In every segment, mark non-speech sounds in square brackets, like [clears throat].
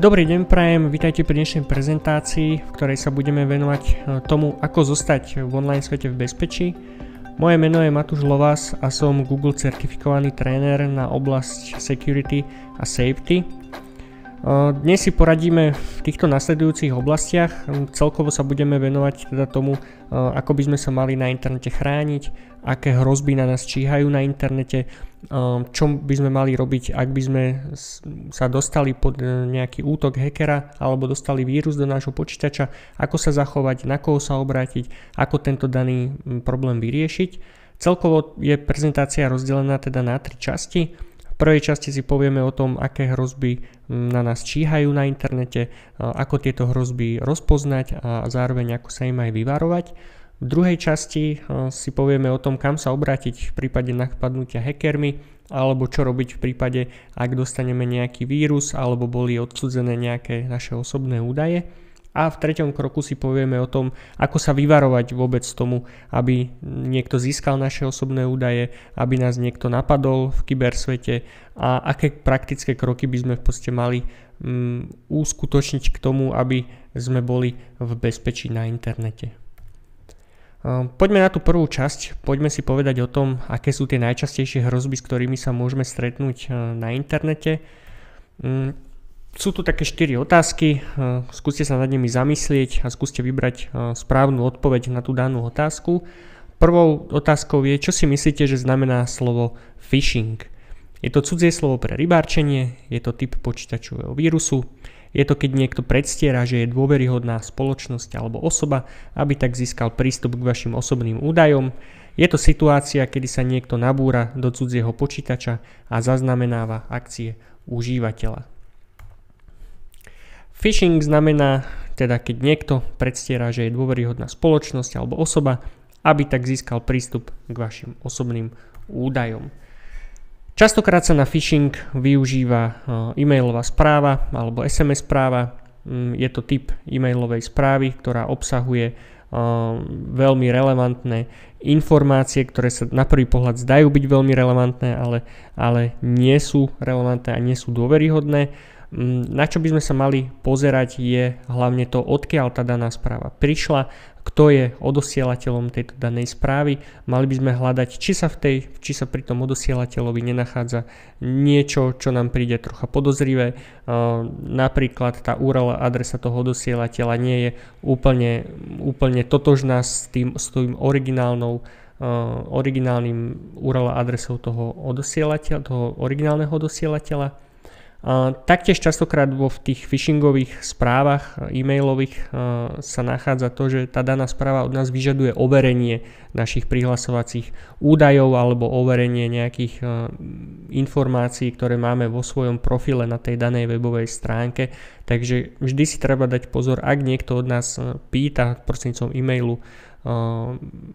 Dobrý deň prajem, vítajte pri dnešnej prezentácii, v ktorej sa budeme venovať e, tomu, ako zostať v online svete v bezpečí. Moje meno je Matúš Lovas a som Google certifikovaný tréner na oblasť security a safety. Dnes si poradíme v týchto nasledujúcich oblastiach. Celkovo sa budeme venovať teda tomu, ako by sme sa mali na internete chrániť, aké hrozby na nás číhajú na internete, čo by sme mali robiť, ak by sme sa dostali pod e, nejaký útok hackera alebo dostali vírus do nášho počítača, ako sa zachovať, na koho sa obrátiť, ako tento daný problém vyriešiť. Celkovo je prezentácia rozdelená teda na tri časti prvej časti si povieme o tom, aké hrozby na nás číhajú na internete, ako tieto hrozby rozpoznať a zároveň ako sa im aj vyvarovať. V druhej časti si povieme o tom, kam sa obrátiť v prípade napadnutia hackermi, alebo čo robiť v prípade, ak dostaneme nejaký vírus alebo boli odsudzené nejaké naše osobné údaje. A v treťom kroku si povieme o tom, ako sa vyvarovať vôbec tomu, aby niekto získal naše osobné údaje, aby nás niekto napadol v kybersvete a aké praktické kroky by sme v podstate mali um, uskutočniť k tomu, aby sme boli v bezpečí na internete. Poďme na tú prvú časť, poďme si povedať o tom, aké sú tie najčastejšie hrozby, s ktorými sa môžeme stretnúť na internete. Sú tu také 4 otázky, eh, skúste sa nad nimi zamyslieť a skúste vybrať eh, správnu odpoveď na tú danú otázku. Prvou otázkou je, čo si myslíte, že znamená slovo phishing. Je to cudzie slovo pre rybárčenie, je to typ počítačového vírusu, je to keď niekto predstiera, že je dôveryhodná spoločnosť alebo osoba, aby tak získal prístup k vašim osobným údajom. Je to situácia, kedy sa niekto nabúra do cudzieho počítača a zaznamenáva akcie užívateľa. Phishing znamená teda, keď niekto predstiera, že je dôveryhodná spoločnosť alebo osoba, aby tak získal prístup k vašim osobným údajom. Častokrát sa na phishing využíva e, e-mailová správa alebo SMS správa. Mm, je to typ e-mailovej správy, ktorá obsahuje e, veľmi relevantné informácie, ktoré sa na prvý pohľad zdajú byť veľmi relevantné, ale, ale nie sú relevantné a nie sú dôveryhodné. Mm, na čo by sme sa mali pozerať je hlavne to, odkiaľ tá daná správa prišla, kto je odosielateľom tejto danej správy. Mali by sme hľadať, či sa, v tej, či sa pri tom odosielateľovi nenachádza niečo, čo nám príde trocha podozrivé. Napríklad tá URL adresa toho odosielateľa nie je úplne, úplne totožná s tým, s tým originálnou originálnym URL adresou toho odosielateľa, toho originálneho odosielateľa Taktiež častokrát vo v tých phishingových správach e-mailových sa nachádza to, že tá daná správa od nás vyžaduje overenie našich prihlasovacích údajov alebo overenie nejakých informácií, ktoré máme vo svojom profile na tej danej webovej stránke. Takže vždy si treba dať pozor, ak niekto od nás pýta prostredníctvom e-mailu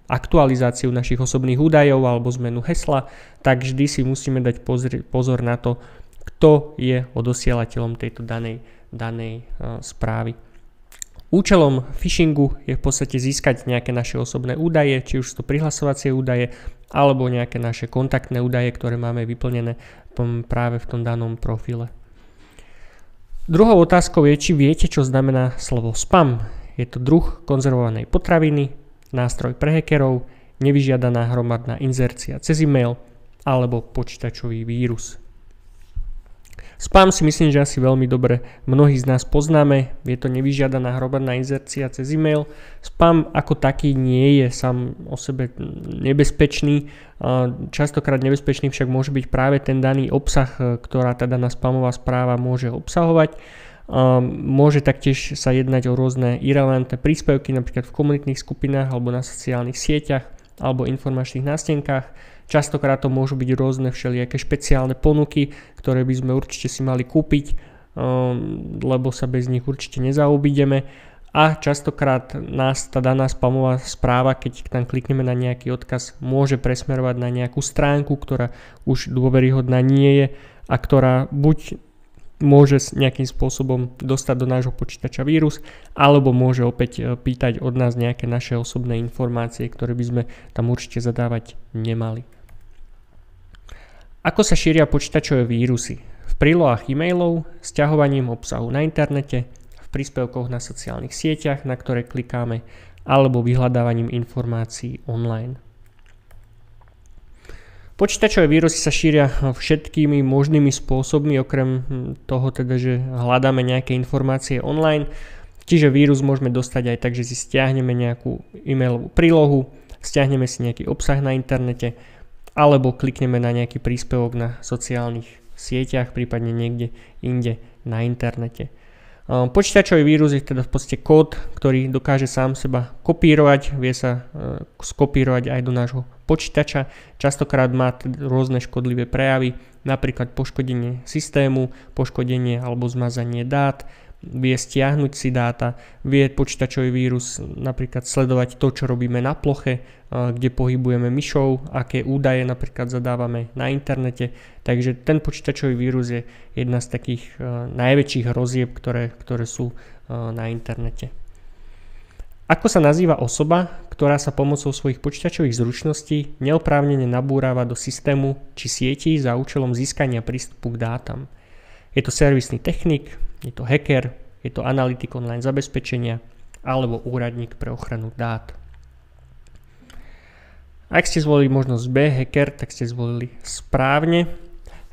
aktualizáciu našich osobných údajov alebo zmenu hesla, tak vždy si musíme dať pozor na to, kto je odosielateľom tejto danej, danej uh, správy. Účelom phishingu je v podstate získať nejaké naše osobné údaje, či už sú to prihlasovacie údaje, alebo nejaké naše kontaktné údaje, ktoré máme vyplnené práve v tom danom profile. Druhou otázkou je, či viete, čo znamená slovo spam. Je to druh konzervovanej potraviny, nástroj pre hackerov, nevyžiadaná hromadná inzercia cez e-mail alebo počítačový vírus. Spam si myslím, že asi veľmi dobre mnohí z nás poznáme. Je to nevyžiadaná hromadná inzercia cez e-mail. Spam ako taký nie je sám o sebe nebezpečný. Častokrát nebezpečný však môže byť práve ten daný obsah, e, ktorá teda na spamová správa môže obsahovať. Môže taktiež sa jednať o rôzne irrelevantné príspevky, napríklad v komunitných skupinách alebo na sociálnych sieťach alebo informačných nástenkách Častokrát to môžu byť rôzne všelijaké špeciálne ponuky, ktoré by sme určite si mali kúpiť, um, lebo sa bez nich určite nezaobídeme. A častokrát nás tá daná spamová správa, keď tam klikneme na nejaký odkaz, môže presmerovať na nejakú stránku, ktorá už dôveryhodná nie je a ktorá buď môže nejakým spôsobom dostať do nášho počítača vírus, alebo môže opäť e, pýtať od nás nejaké naše osobné informácie, ktoré by sme tam určite zadávať nemali. Ako sa šíria počítačové vírusy? V prílohách e-mailov, sťahovaním obsahu na internete, v príspevkoch na sociálnych sieťach, na ktoré klikáme, alebo vyhľadávaním informácií online. Počítačové vírusy sa šíria všetkými možnými spôsobmi, okrem toho teda, že hľadáme nejaké informácie online. Čiže vírus môžeme dostať aj tak, že si stiahneme nejakú e-mailovú prílohu, stiahneme si nejaký obsah na internete, alebo klikneme na nejaký príspevok na sociálnych sieťach, prípadne niekde inde na internete. Ehm, počítačový vírus je teda v podstate kód, ktorý dokáže sám seba kopírovať, vie sa e, skopírovať aj do nášho počítača. Častokrát má rôzne škodlivé prejavy, napríklad poškodenie systému, poškodenie alebo zmazanie dát, vie stiahnuť si dáta, vie počítačový vírus napríklad sledovať to, čo robíme na ploche, kde pohybujeme myšou, aké údaje napríklad zadávame na internete. Takže ten počítačový vírus je jedna z takých najväčších hrozieb, ktoré, ktoré sú na internete. Ako sa nazýva osoba, ktorá sa pomocou svojich počítačových zručností neoprávnene nabúrava do systému či sietí za účelom získania prístupu k dátam? Je to servisný technik, je to hacker, je to analytik online zabezpečenia alebo úradník pre ochranu dát. Ak ste zvolili možnosť B, hacker, tak ste zvolili správne.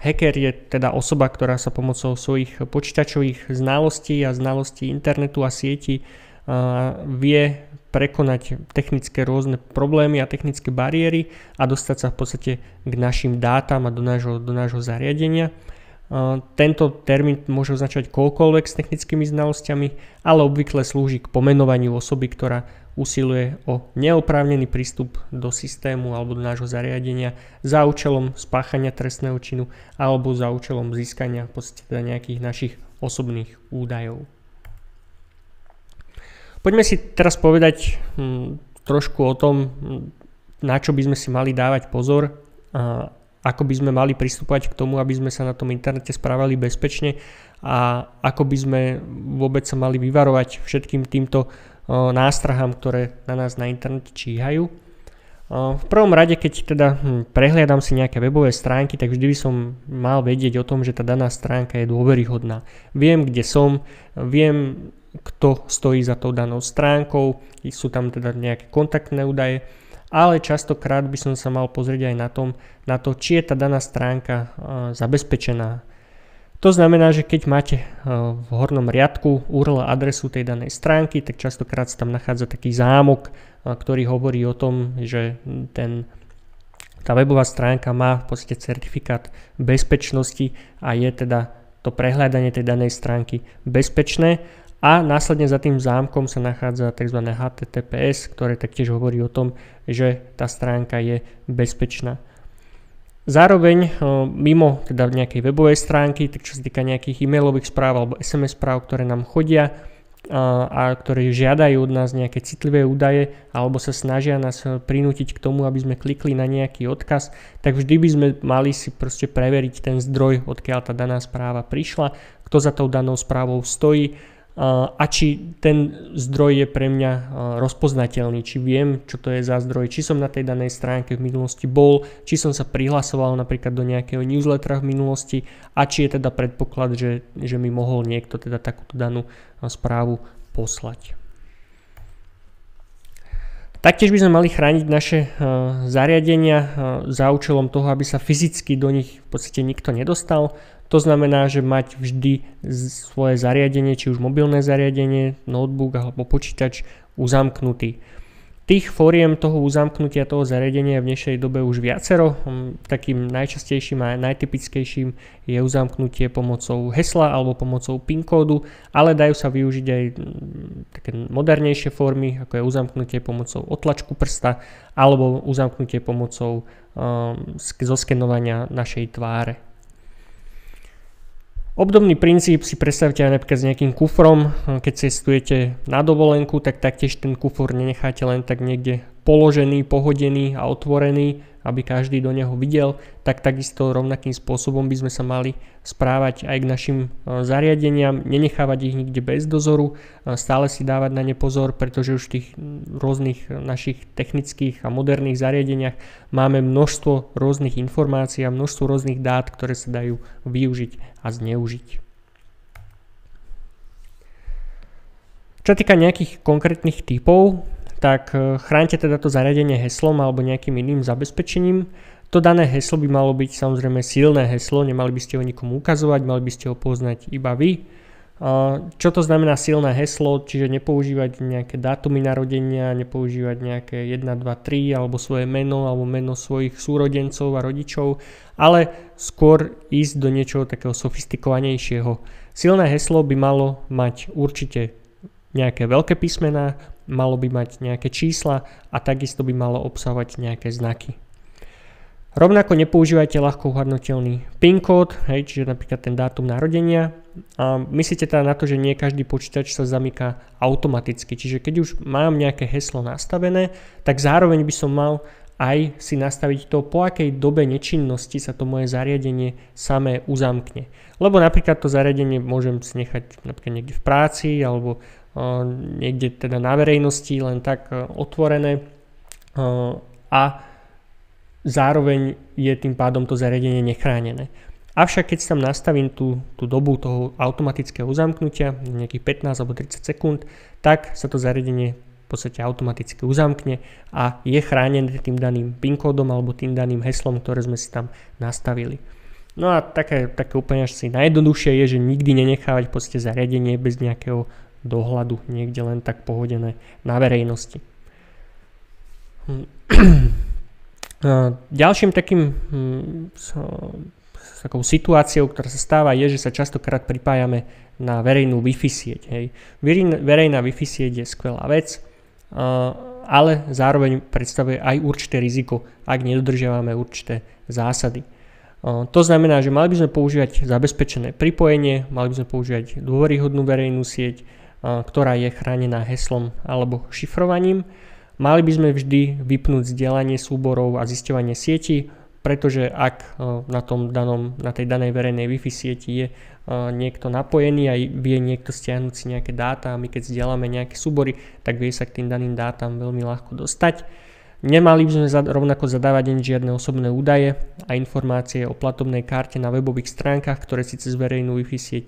Hacker je teda osoba, ktorá sa pomocou svojich počítačových znalostí a znalostí internetu a sieti vie prekonať technické rôzne problémy a technické bariéry a dostať sa v podstate k našim dátam a do nášho, do nášho zariadenia. Tento termín môže označovať koľkoľvek s technickými znalosťami, ale obvykle slúži k pomenovaniu osoby, ktorá usiluje o neoprávnený prístup do systému alebo do nášho zariadenia za účelom spáchania trestného činu alebo za účelom získania teda nejakých našich osobných údajov. Poďme si teraz povedať hm, trošku o tom, hm, na čo by sme si mali dávať pozor ako by sme mali pristupovať k tomu, aby sme sa na tom internete správali bezpečne a ako by sme vôbec sa mali vyvarovať všetkým týmto nástrahám, ktoré na nás na internete číhajú. V prvom rade, keď teda hm, prehliadam si nejaké webové stránky, tak vždy by som mal vedieť o tom, že tá daná stránka je dôveryhodná. Viem, kde som, viem, kto stojí za tou danou stránkou, sú tam teda nejaké kontaktné údaje ale častokrát by som sa mal pozrieť aj na, tom, na to, či je tá daná stránka zabezpečená. To znamená, že keď máte v hornom riadku URL adresu tej danej stránky, tak častokrát sa tam nachádza taký zámok, ktorý hovorí o tom, že ten, tá webová stránka má v podstate certifikát bezpečnosti a je teda to prehľadanie tej danej stránky bezpečné a následne za tým zámkom sa nachádza tzv. HTTPS, ktoré taktiež hovorí o tom, že tá stránka je bezpečná. Zároveň mimo teda nejakej webovej stránky, tak čo sa týka nejakých e-mailových správ alebo SMS správ, ktoré nám chodia a ktoré žiadajú od nás nejaké citlivé údaje alebo sa snažia nás prinútiť k tomu, aby sme klikli na nejaký odkaz, tak vždy by sme mali si proste preveriť ten zdroj, odkiaľ tá daná správa prišla, kto za tou danou správou stojí, a či ten zdroj je pre mňa rozpoznateľný, či viem, čo to je za zdroj, či som na tej danej stránke v minulosti bol, či som sa prihlasoval napríklad do nejakého newslettera v minulosti a či je teda predpoklad, že, že mi mohol niekto teda takúto danú správu poslať. Taktiež by sme mali chrániť naše zariadenia za účelom toho, aby sa fyzicky do nich v podstate nikto nedostal. To znamená, že mať vždy svoje zariadenie, či už mobilné zariadenie, notebook alebo počítač uzamknutý. Tých fóriem toho uzamknutia toho zariadenia je v dnešnej dobe už viacero. Hm, takým najčastejším a najtypickejším je uzamknutie pomocou hesla alebo pomocou PIN kódu, ale dajú sa využiť aj hm, také modernejšie formy, ako je uzamknutie pomocou otlačku prsta alebo uzamknutie pomocou um, zoskenovania našej tváre. Obdobný princíp si predstavte aj napríklad s nejakým kufrom, keď cestujete na dovolenku, tak taktiež ten kufor nenecháte len tak niekde položený, pohodený a otvorený, aby každý do neho videl, tak takisto rovnakým spôsobom by sme sa mali správať aj k našim e, zariadeniam, nenechávať ich nikde bez dozoru, e, stále si dávať na ne pozor, pretože už v tých rôznych našich technických a moderných zariadeniach máme množstvo rôznych informácií a množstvo rôznych dát, ktoré sa dajú využiť a zneužiť. Čo týka nejakých konkrétnych typov, tak e, chránte teda to zariadenie heslom alebo nejakým iným zabezpečením. To dané heslo by malo byť samozrejme silné heslo, nemali by ste ho nikomu ukazovať, mali by ste ho poznať iba vy. Čo to znamená silné heslo, čiže nepoužívať nejaké dátumy narodenia, nepoužívať nejaké 1, 2, 3 alebo svoje meno alebo meno svojich súrodencov a rodičov, ale skôr ísť do niečoho takého sofistikovanejšieho. Silné heslo by malo mať určite nejaké veľké písmená, malo by mať nejaké čísla a takisto by malo obsahovať nejaké znaky. Rovnako nepoužívajte ľahko uhadnutelný PIN kód, hej, čiže napríklad ten dátum narodenia. A myslíte teda na to, že nie každý počítač sa zamyká automaticky. Čiže keď už mám nejaké heslo nastavené, tak zároveň by som mal aj si nastaviť to, po akej dobe nečinnosti sa to moje zariadenie samé uzamkne. Lebo napríklad to zariadenie môžem si nechať napríklad niekde v práci alebo niekde teda na verejnosti len tak otvorené a zároveň je tým pádom to zariadenie nechránené. Avšak keď tam nastavím tú, tú dobu toho automatického uzamknutia, nejakých 15 alebo 30 sekúnd, tak sa to zariadenie v podstate automaticky uzamkne a je chránené tým daným PIN kódom alebo tým daným heslom, ktoré sme si tam nastavili. No a také, také úplne asi najjednoduchšie je, že nikdy nenechávať v podstate zariadenie bez nejakého dohľadu niekde len tak pohodené na verejnosti. Hm. [clears throat] Ďalším takým hm, takou situáciou, ktorá sa stáva, je, že sa častokrát pripájame na verejnú Wi-Fi sieť. Hej. Verejná Wi-Fi sieť je skvelá vec, ale zároveň predstavuje aj určité riziko, ak nedodržiavame určité zásady. To znamená, že mali by sme používať zabezpečené pripojenie, mali by sme používať dôveryhodnú verejnú sieť, ktorá je chránená heslom alebo šifrovaním. Mali by sme vždy vypnúť zdieľanie súborov a zisťovanie sieti, pretože ak na, tom danom, na tej danej verejnej Wi-Fi sieti je niekto napojený a vie niekto stiahnuť si nejaké dáta a my keď zdieľame nejaké súbory, tak vie sa k tým daným dátam veľmi ľahko dostať. Nemali by sme rovnako zadávať ani žiadne osobné údaje a informácie o platobnej karte na webových stránkach, ktoré si cez verejnú Wi-Fi sieť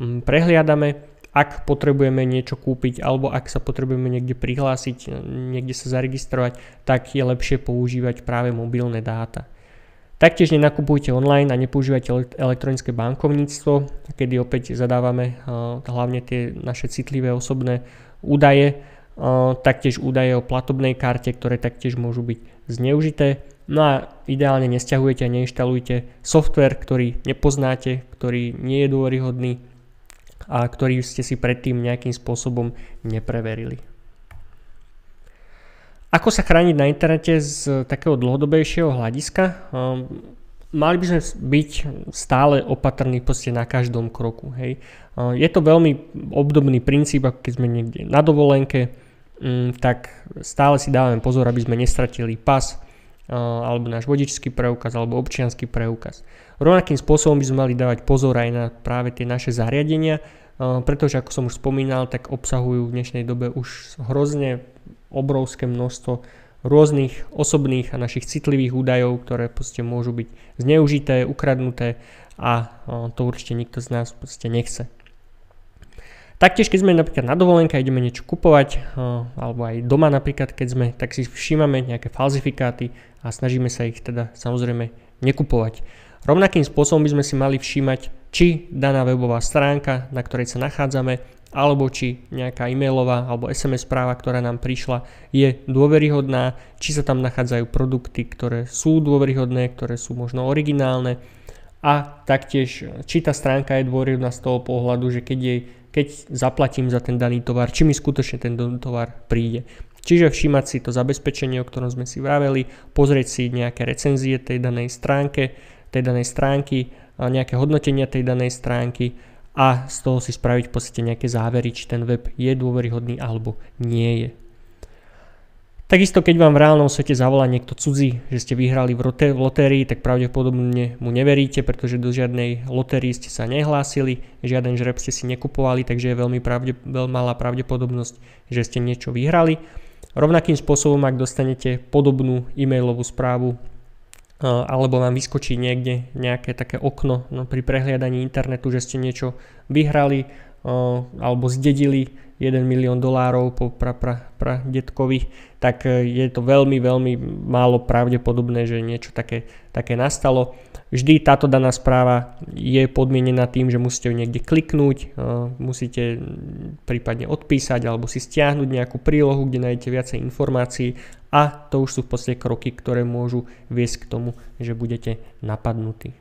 prehliadame ak potrebujeme niečo kúpiť alebo ak sa potrebujeme niekde prihlásiť, niekde sa zaregistrovať, tak je lepšie používať práve mobilné dáta. Taktiež nenakupujte online a nepoužívajte elektronické bankovníctvo, kedy opäť zadávame uh, hlavne tie naše citlivé osobné údaje, uh, taktiež údaje o platobnej karte, ktoré taktiež môžu byť zneužité. No a ideálne nestiahujete a neinštalujte software, ktorý nepoznáte, ktorý nie je dôveryhodný, a ktorý ste si predtým nejakým spôsobom nepreverili. Ako sa chrániť na internete z takého dlhodobejšieho hľadiska? Um, mali by sme byť stále opatrní na každom kroku. Hej. Uh, je to veľmi obdobný princíp, ako keď sme niekde na dovolenke, um, tak stále si dávame pozor, aby sme nestratili pas, alebo náš vodičský preukaz, alebo občianský preukaz. Rovnakým spôsobom by sme mali dávať pozor aj na práve tie naše zariadenia, pretože ako som už spomínal, tak obsahujú v dnešnej dobe už hrozne obrovské množstvo rôznych osobných a našich citlivých údajov, ktoré proste môžu byť zneužité, ukradnuté a to určite nikto z nás proste nechce. Taktiež, keď sme napríklad na dovolenke a ideme niečo kupovať, alebo aj doma napríklad, keď sme, tak si všímame nejaké falzifikáty a snažíme sa ich teda samozrejme nekupovať. Rovnakým spôsobom by sme si mali všímať, či daná webová stránka, na ktorej sa nachádzame, alebo či nejaká e-mailová alebo SMS správa, ktorá nám prišla, je dôveryhodná, či sa tam nachádzajú produkty, ktoré sú dôveryhodné, ktoré sú možno originálne a taktiež, či tá stránka je dôveryhodná z toho pohľadu, že keď, jej, keď zaplatím za ten daný tovar, či mi skutočne ten tovar príde. Čiže všímať si to zabezpečenie, o ktorom sme si vraveli, pozrieť si nejaké recenzie tej danej stránke, tej danej stránky, nejaké hodnotenia tej danej stránky a z toho si spraviť v podstate nejaké závery, či ten web je dôveryhodný alebo nie je. Takisto keď vám v reálnom svete zavolá niekto cudzí, že ste vyhrali v, rote- v lotérii, tak pravdepodobne mu neveríte, pretože do žiadnej lotérii ste sa nehlásili, žiaden žreb ste si nekupovali, takže je veľmi, pravde- veľmi malá pravdepodobnosť, že ste niečo vyhrali. Rovnakým spôsobom, ak dostanete podobnú e-mailovú správu alebo vám vyskočí niekde nejaké také okno no, pri prehliadaní internetu, že ste niečo vyhrali alebo zdedili 1 milión dolárov po pra, pra, pra detkovi, tak e, je to veľmi, veľmi málo pravdepodobné, že niečo také, také nastalo. Vždy táto daná správa je podmienená tým, že musíte ju niekde kliknúť, e, musíte prípadne odpísať alebo si stiahnuť nejakú prílohu, kde nájdete viacej informácií a to už sú v podstate kroky, ktoré môžu viesť k tomu, že budete napadnutí.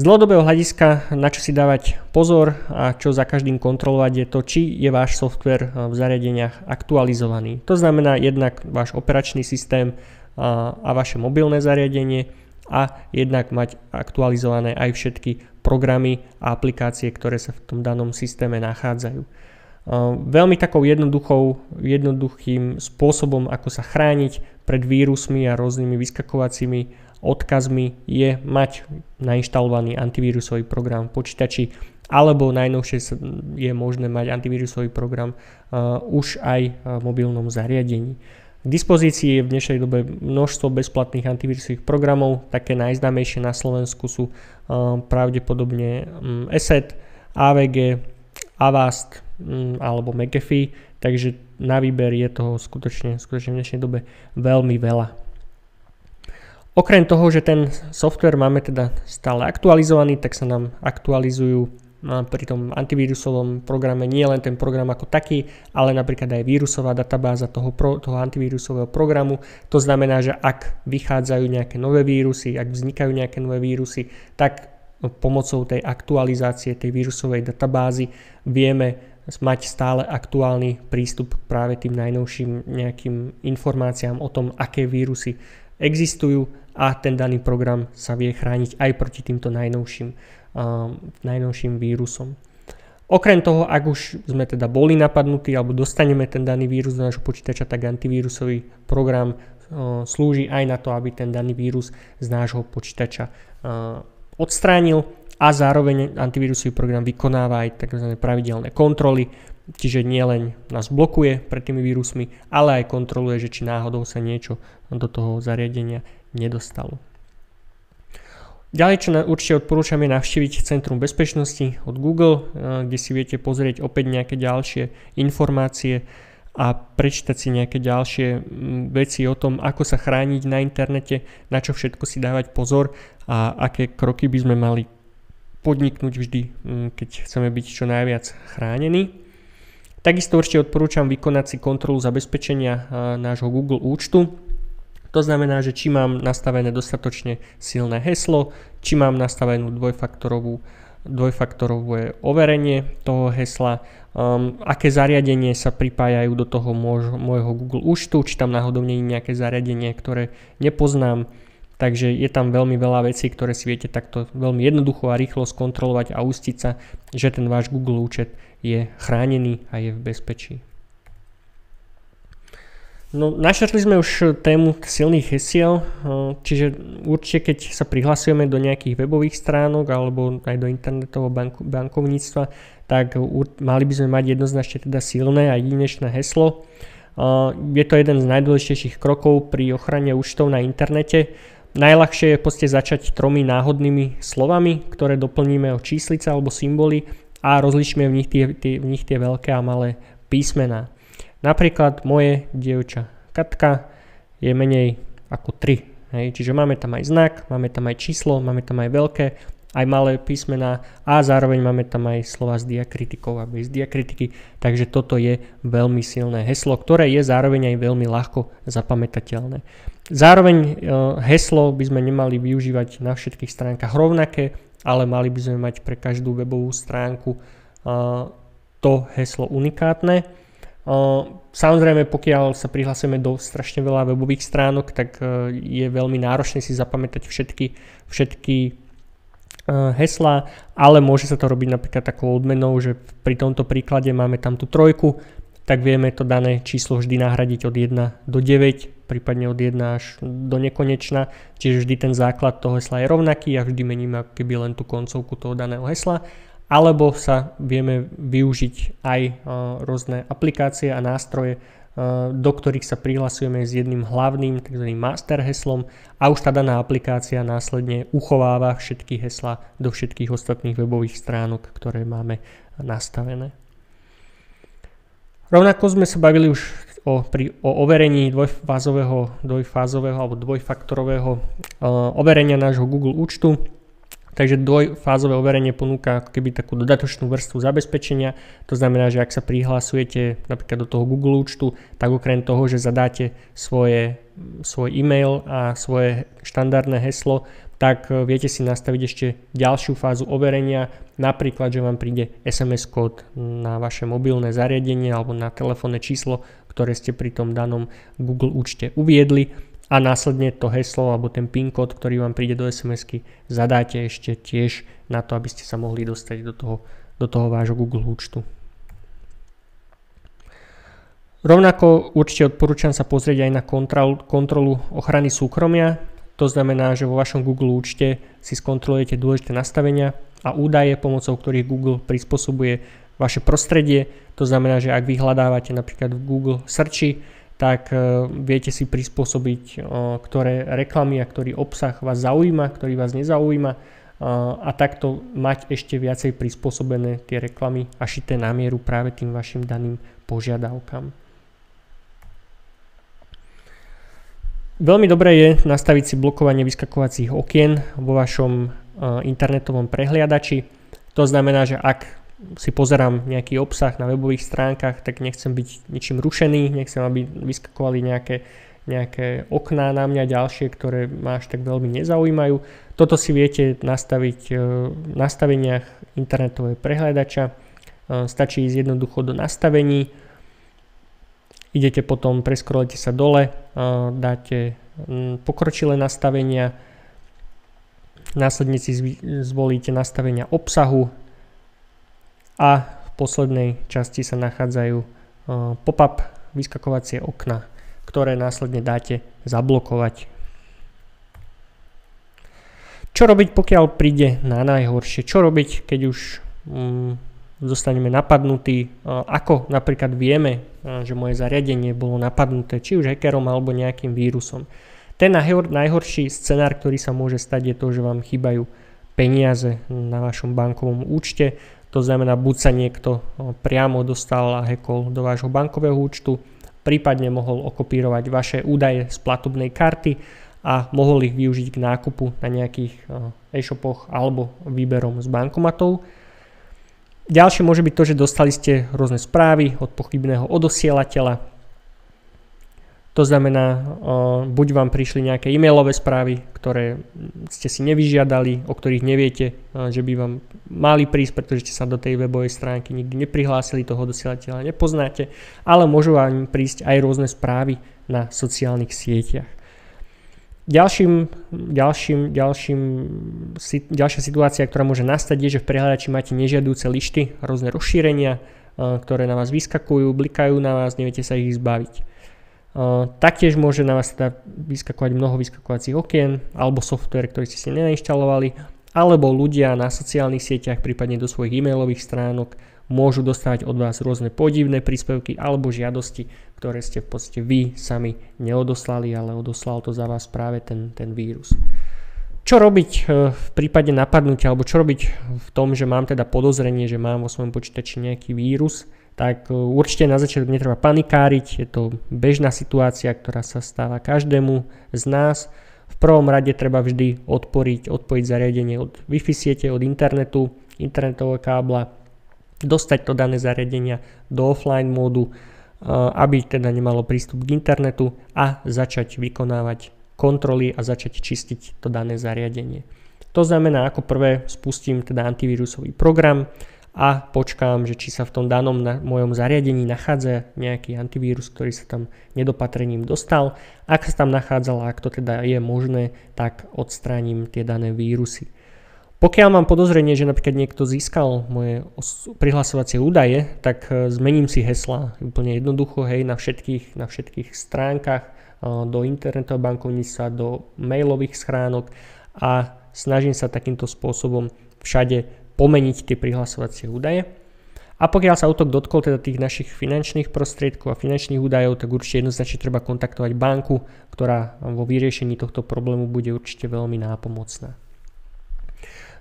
Z dlhodobého hľadiska, na čo si dávať pozor a čo za každým kontrolovať je to, či je váš software eh, v zariadeniach aktualizovaný. To znamená jednak váš operačný systém eh, a vaše mobilné zariadenie a jednak mať aktualizované aj všetky programy a aplikácie, ktoré sa v tom danom systéme nachádzajú. Eh, veľmi takou jednoduchou, jednoduchým spôsobom, ako sa chrániť pred vírusmi a rôznymi vyskakovacími odkazmi je mať nainštalovaný antivírusový program v počítači alebo najnovšie je možné mať antivírusový program uh, už aj v mobilnom zariadení. K dispozícii je v dnešnej dobe množstvo bezplatných antivírusových programov, také najznámejšie na Slovensku sú uh, pravdepodobne um, ESET, AVG, Avast um, alebo McAfee, takže na výber je toho skutočne, skutočne v dnešnej dobe veľmi veľa. Okrem toho, že ten software máme teda stále aktualizovaný, tak sa nám aktualizujú pri tom antivírusovom programe nie len ten program ako taký, ale napríklad aj vírusová databáza toho, pro, toho antivírusového programu. To znamená, že ak vychádzajú nejaké nové vírusy, ak vznikajú nejaké nové vírusy, tak pomocou tej aktualizácie tej vírusovej databázy vieme mať stále aktuálny prístup práve tým najnovším nejakým informáciám o tom, aké vírusy existujú a ten daný program sa vie chrániť aj proti týmto najnovším, uh, najnovším vírusom. Okrem toho, ak už sme teda boli napadnutí alebo dostaneme ten daný vírus do nášho počítača, tak antivírusový program uh, slúži aj na to, aby ten daný vírus z nášho počítača uh, odstránil a zároveň antivírusový program vykonáva aj tzv. pravidelné kontroly, čiže nielen nás blokuje pred tými vírusmi, ale aj kontroluje, že či náhodou sa niečo do toho zariadenia nedostalo. Ďalej, čo určite odporúčam je navštíviť Centrum bezpečnosti od Google, eh, kde si viete pozrieť opäť nejaké ďalšie informácie a prečítať si nejaké ďalšie mm, veci o tom, ako sa chrániť na internete, na čo všetko si dávať pozor a aké kroky by sme mali podniknúť vždy, mm, keď chceme byť čo najviac chránení. Takisto určite odporúčam vykonať si kontrolu zabezpečenia eh, nášho Google účtu, to znamená, že či mám nastavené dostatočne silné heslo, či mám nastavenú dvojfaktorovú dvojfaktorové overenie toho hesla, um, aké zariadenie sa pripájajú do toho môj, môjho Google účtu, či tam náhodou nie je nejaké zariadenie, ktoré nepoznám. Takže je tam veľmi veľa vecí, ktoré si viete takto veľmi jednoducho a rýchlo skontrolovať a ustiť sa, že ten váš Google účet je chránený a je v bezpečí. No, našetli sme už tému silných hesiel, čiže určite keď sa prihlasujeme do nejakých webových stránok alebo aj do internetového banko- bankovníctva, tak mali by sme mať jednoznačne teda silné a jedinečné heslo. Je to jeden z najdôležitejších krokov pri ochrane účtov na internete. Najľahšie je poste začať tromi náhodnými slovami, ktoré doplníme o číslice alebo symboly a rozlišíme v nich tie, tie, v nich tie veľké a malé písmená. Napríklad moje dievča Katka je menej ako 3. Hej, čiže máme tam aj znak, máme tam aj číslo, máme tam aj veľké, aj malé písmená a zároveň máme tam aj slova s diakritikou a bez diakritiky, takže toto je veľmi silné heslo, ktoré je zároveň aj veľmi ľahko zapamätateľné. Zároveň e, heslo by sme nemali využívať na všetkých stránkach rovnaké, ale mali by sme mať pre každú webovú stránku e, to heslo unikátne Samozrejme, pokiaľ sa prihlasujeme do strašne veľa webových stránok, tak e, je veľmi náročné si zapamätať všetky, všetky e, hesla, ale môže sa to robiť napríklad takou odmenou, že pri tomto príklade máme tam tú trojku, tak vieme to dané číslo vždy nahradiť od 1 do 9, prípadne od 1 až do nekonečna, čiže vždy ten základ toho hesla je rovnaký a vždy meníme keby len tú koncovku toho daného hesla alebo sa vieme využiť aj rôzne aplikácie a nástroje, do ktorých sa prihlasujeme s jedným hlavným tzv. master heslom a už tá daná aplikácia následne uchováva všetky hesla do všetkých ostatných webových stránok, ktoré máme nastavené. Rovnako sme sa bavili už o, pri, o overení dvojfázového, dvojfázového alebo dvojfaktorového uh, overenia nášho Google účtu. Takže dvojfázové overenie ponúka keby takú dodatočnú vrstvu zabezpečenia. To znamená, že ak sa prihlásujete napríklad do toho Google účtu, tak okrem toho, že zadáte svoje, svoj e-mail a svoje štandardné heslo, tak e, viete si nastaviť ešte ďalšiu fázu overenia, napríklad, že vám príde SMS kód na vaše mobilné zariadenie alebo na telefónne číslo, ktoré ste pri tom danom Google účte uviedli a následne to heslo alebo ten PIN kód, ktorý vám príde do SMS-ky, zadáte ešte tiež na to, aby ste sa mohli dostať do toho, do toho vášho Google účtu. Rovnako určite odporúčam sa pozrieť aj na kontrolu, kontrolu ochrany súkromia. To znamená, že vo vašom Google účte si skontrolujete dôležité nastavenia a údaje, pomocou ktorých Google prispôsobuje vaše prostredie. To znamená, že ak vyhľadávate napríklad v Google Searchi, tak e, viete si prispôsobiť, e, ktoré reklamy a ktorý obsah vás zaujíma, ktorý vás nezaujíma e, a takto mať ešte viacej prispôsobené tie reklamy a šité na mieru práve tým vašim daným požiadavkám. Veľmi dobré je nastaviť si blokovanie vyskakovacích okien vo vašom internetovom prehliadači. To znamená, že ak si pozerám nejaký obsah na webových stránkach, tak nechcem byť ničím rušený, nechcem, aby vyskakovali nejaké, nejaké okná na mňa ďalšie, ktoré ma až tak veľmi nezaujímajú. Toto si viete nastaviť e, v nastaveniach internetového prehľadača. E, stačí ísť jednoducho do nastavení, idete potom, preskrolujete sa dole, e, dáte pokročilé nastavenia, následne si zvolíte nastavenia obsahu, a v poslednej časti sa nachádzajú uh, pop-up vyskakovacie okna, ktoré následne dáte zablokovať. Čo robiť, pokiaľ príde na najhoršie? Čo robiť, keď už um, zostaneme napadnutí? Uh, ako napríklad vieme, uh, že moje zariadenie bolo napadnuté, či už hackerom alebo nejakým vírusom. Ten najhorší scenár, ktorý sa môže stať, je to, že vám chýbajú peniaze na vašom bankovom účte to znamená, buď sa niekto priamo dostal a hackol do vášho bankového účtu, prípadne mohol okopírovať vaše údaje z platobnej karty a mohol ich využiť k nákupu na nejakých e-shopoch alebo výberom z bankomatov. Ďalšie môže byť to, že dostali ste rôzne správy od pochybného odosielateľa, to znamená, buď vám prišli nejaké e-mailové správy, ktoré ste si nevyžiadali, o ktorých neviete, že by vám mali prísť, pretože ste sa do tej webovej stránky nikdy neprihlásili, toho dosielateľa nepoznáte, ale môžu vám prísť aj rôzne správy na sociálnych sieťach. Ďalším, ďalším, ďalším, ďalšia situácia, ktorá môže nastať, je, že v prehľadači máte nežiadúce lišty, rôzne rozšírenia, ktoré na vás vyskakujú, blikajú na vás, neviete sa ich zbaviť. Taktiež môže na vás teda vyskakovať mnoho vyskakovacích okien alebo software, ktorý ste si nenainštalovali, alebo ľudia na sociálnych sieťach, prípadne do svojich e-mailových stránok môžu dostávať od vás rôzne podivné príspevky alebo žiadosti, ktoré ste v podstate vy sami neodoslali, ale odoslal to za vás práve ten, ten vírus. Čo robiť e, v prípade napadnutia, alebo čo robiť v tom, že mám teda podozrenie, že mám vo svojom počítači nejaký vírus? Tak e, určite na začiatok netreba panikáriť, je to bežná situácia, ktorá sa stáva každému z nás. V prvom rade treba vždy odporiť, odpojiť zariadenie od Wi-Fi siete, od internetu, internetového kábla, dostať to dané zariadenia do offline módu, e, aby teda nemalo prístup k internetu a začať vykonávať kontroly a začať čistiť to dané zariadenie. To znamená, ako prvé spustím teda antivírusový program, a počkám, že či sa v tom danom na mojom zariadení nachádza nejaký antivírus, ktorý sa tam nedopatrením dostal. Ak sa tam nachádzal, ak to teda je možné, tak odstránim tie dané vírusy. Pokiaľ mám podozrenie, že napríklad niekto získal moje prihlasovacie údaje, tak e, zmením si hesla úplne jednoducho, hej, na všetkých, na všetkých stránkach, e, do internetového bankovníctva, do mailových schránok a snažím sa takýmto spôsobom všade pomeniť tie prihlasovacie údaje. A pokiaľ sa útok dotkol teda tých našich finančných prostriedkov a finančných údajov, tak určite jednoznačne treba kontaktovať banku, ktorá vo vyriešení tohto problému bude určite veľmi nápomocná.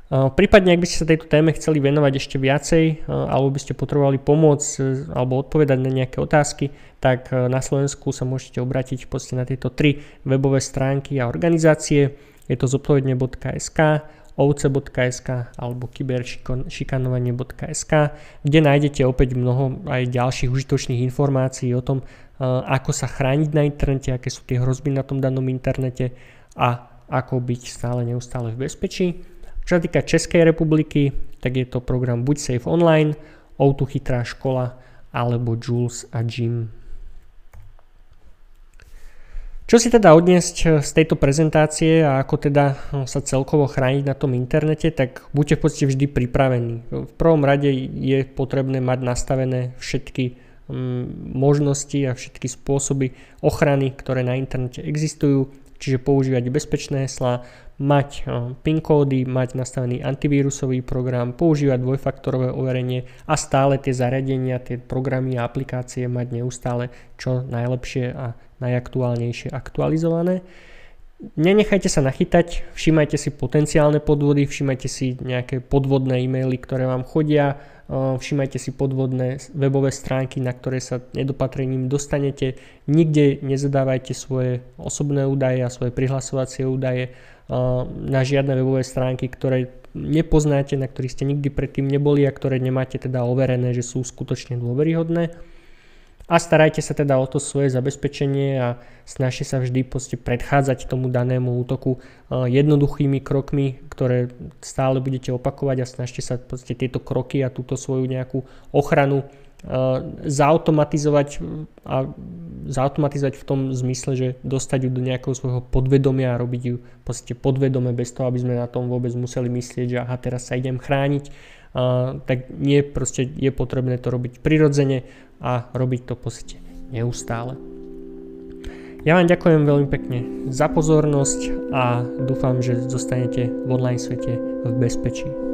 Prípadne, ak by ste sa tejto téme chceli venovať ešte viacej, alebo by ste potrebovali pomôcť e, alebo odpovedať na nejaké otázky, tak e, na Slovensku sa môžete obrátiť v na tieto tri webové stránky a organizácie. Je to zodpovedne.sk, ovce.sk alebo kyberšikanovanie.sk, kde nájdete opäť mnoho aj ďalších užitočných informácií o tom, ako sa chrániť na internete, aké sú tie hrozby na tom danom internete a ako byť stále neustále v bezpečí. Čo sa týka Českej republiky, tak je to program Buď Safe Online, Outu Chytrá škola alebo Jules a Jim. Čo si teda odniesť z tejto prezentácie a ako teda sa celkovo chrániť na tom internete, tak buďte v podstate vždy pripravení. V prvom rade je potrebné mať nastavené všetky mm, možnosti a všetky spôsoby ochrany, ktoré na internete existujú, čiže používať bezpečné heslá, mať eh, PIN kódy, mať nastavený antivírusový program, používať dvojfaktorové overenie a stále tie zariadenia, tie programy a aplikácie mať neustále čo najlepšie a najaktuálnejšie aktualizované. Nenechajte sa nachytať, všímajte si potenciálne podvody, všímajte si nejaké podvodné e-maily, ktoré vám chodia, eh, všímajte si podvodné webové stránky, na ktoré sa nedopatrením dostanete. Nikde nezadávajte svoje osobné údaje a svoje prihlasovacie údaje na žiadne webové stránky, ktoré nepoznáte, na ktorých ste nikdy predtým neboli a ktoré nemáte teda overené, že sú skutočne dôveryhodné. A starajte sa teda o to svoje zabezpečenie a snažte sa vždy predchádzať tomu danému útoku jednoduchými krokmi, ktoré stále budete opakovať a snažte sa tieto kroky a túto svoju nejakú ochranu zautomatizovať a zautomatizovať v tom zmysle, že dostať ju do nejakého svojho podvedomia a robiť ju podvedome bez toho, aby sme na tom vôbec museli myslieť, že aha, teraz sa idem chrániť, tak nie, proste je potrebné to robiť prirodzene a robiť to v neustále. Ja vám ďakujem veľmi pekne za pozornosť a dúfam, že zostanete v online svete v bezpečí.